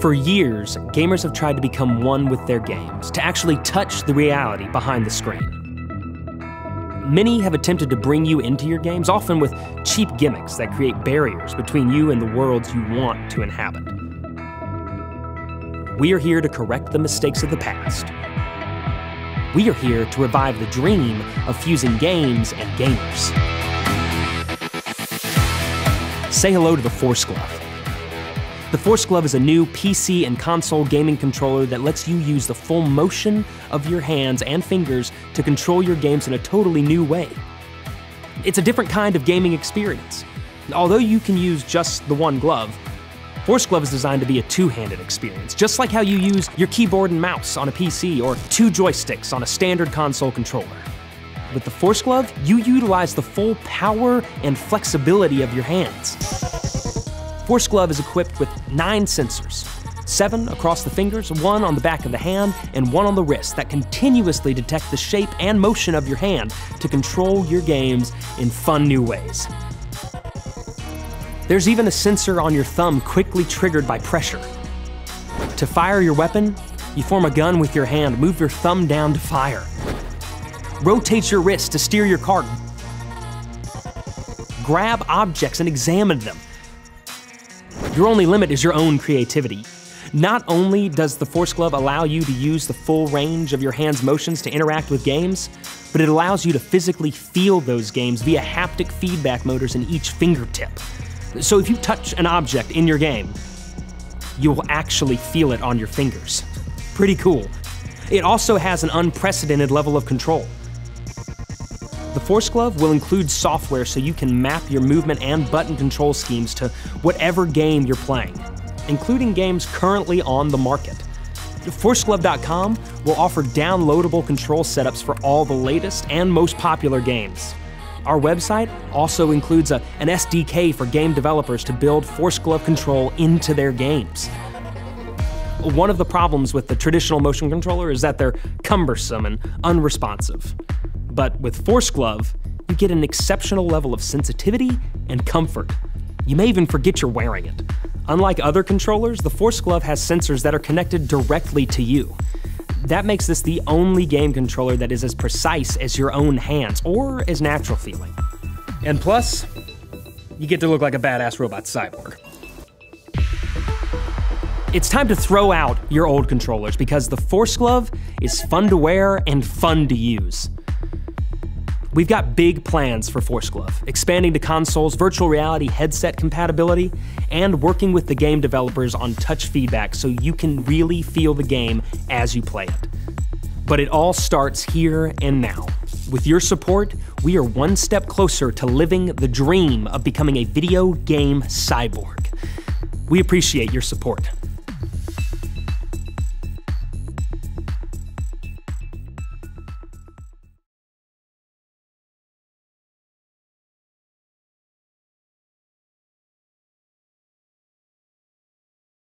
For years, gamers have tried to become one with their games, to actually touch the reality behind the screen. Many have attempted to bring you into your games, often with cheap gimmicks that create barriers between you and the worlds you want to inhabit. We are here to correct the mistakes of the past. We are here to revive the dream of fusing games and gamers. Say hello to the Force Glove. The Force Glove is a new PC and console gaming controller that lets you use the full motion of your hands and fingers to control your games in a totally new way. It's a different kind of gaming experience. Although you can use just the one glove, Force Glove is designed to be a two-handed experience, just like how you use your keyboard and mouse on a PC or two joysticks on a standard console controller. With the Force Glove, you utilize the full power and flexibility of your hands. Force Glove is equipped with nine sensors seven across the fingers, one on the back of the hand, and one on the wrist that continuously detect the shape and motion of your hand to control your games in fun new ways. There's even a sensor on your thumb quickly triggered by pressure. To fire your weapon, you form a gun with your hand, move your thumb down to fire. Rotate your wrist to steer your cart. Grab objects and examine them your only limit is your own creativity. Not only does the Force Glove allow you to use the full range of your hand's motions to interact with games, but it allows you to physically feel those games via haptic feedback motors in each fingertip. So if you touch an object in your game, you will actually feel it on your fingers. Pretty cool. It also has an unprecedented level of control. The Force Glove will include software so you can map your movement and button control schemes to whatever game you're playing, including games currently on the market. ForceGlove.com will offer downloadable control setups for all the latest and most popular games. Our website also includes a, an SDK for game developers to build Force Glove control into their games. One of the problems with the traditional motion controller is that they're cumbersome and unresponsive. But with Force Glove, you get an exceptional level of sensitivity and comfort. You may even forget you're wearing it. Unlike other controllers, the Force Glove has sensors that are connected directly to you. That makes this the only game controller that is as precise as your own hands, or as natural feeling. And plus, you get to look like a badass robot cyborg. It's time to throw out your old controllers because the Force Glove is fun to wear and fun to use. We've got big plans for Force Glove, expanding to consoles, virtual reality headset compatibility, and working with the game developers on touch feedback so you can really feel the game as you play it. But it all starts here and now. With your support, we are one step closer to living the dream of becoming a video game cyborg. We appreciate your support.